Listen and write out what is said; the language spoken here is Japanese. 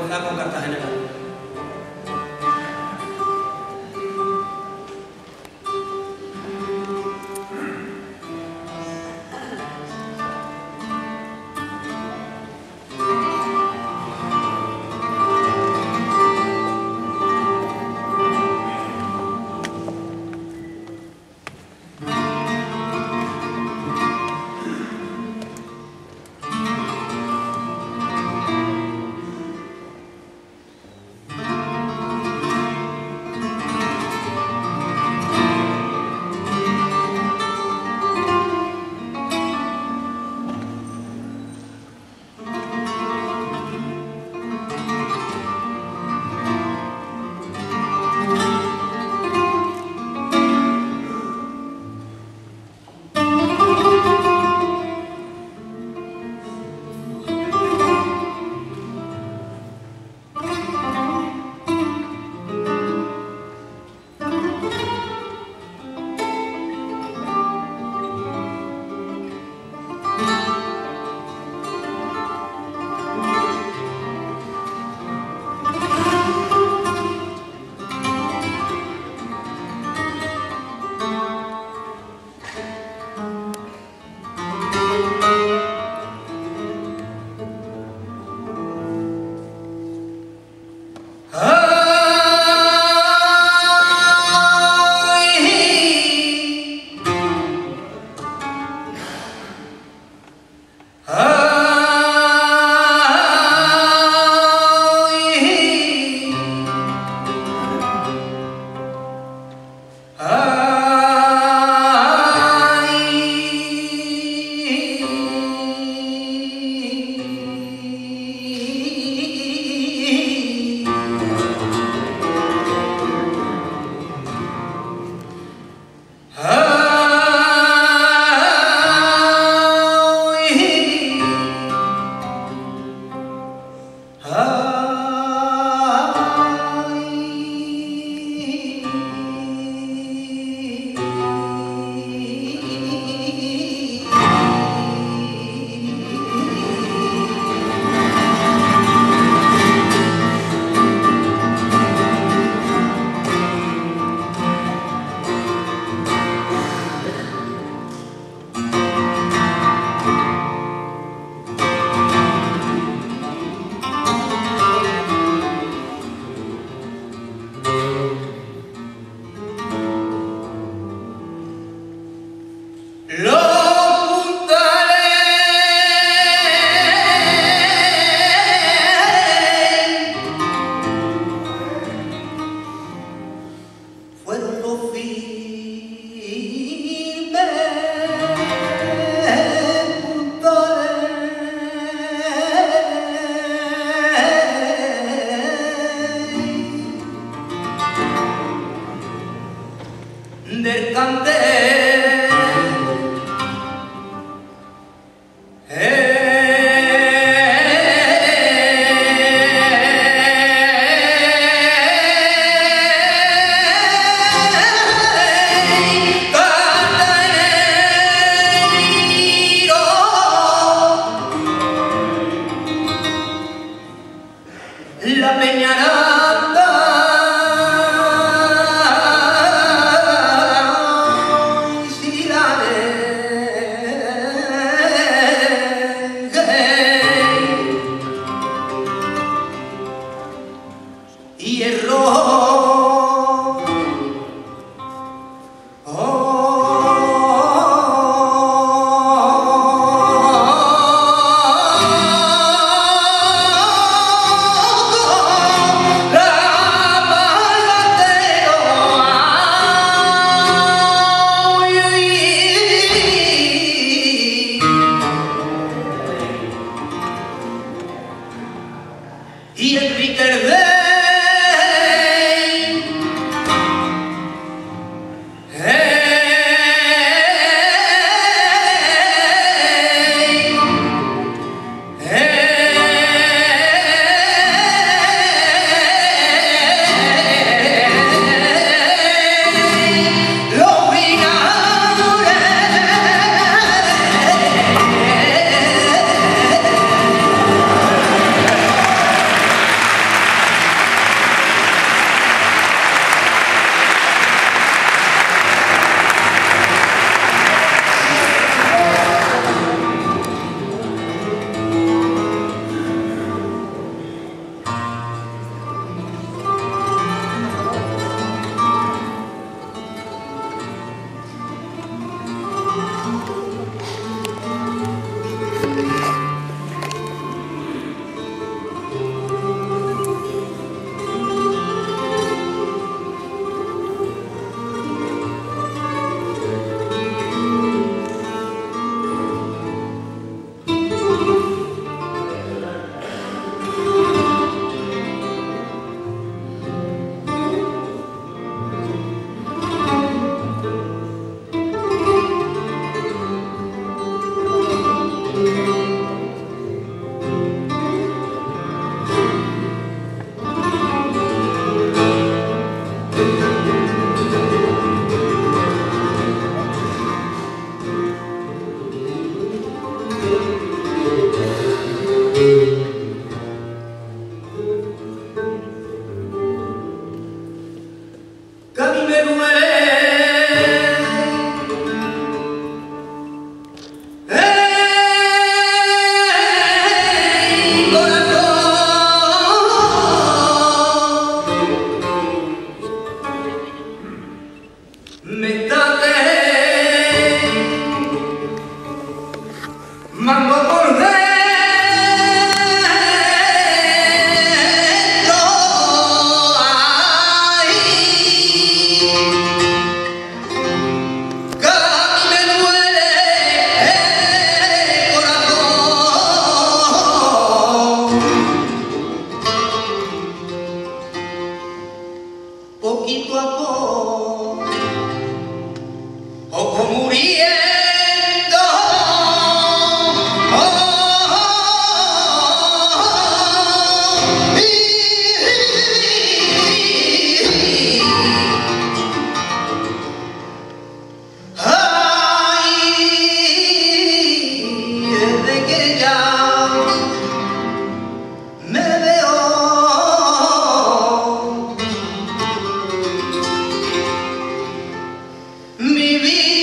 में लागू करता है नगर Ah! world. でかんで Metal. 誇いへ Baby.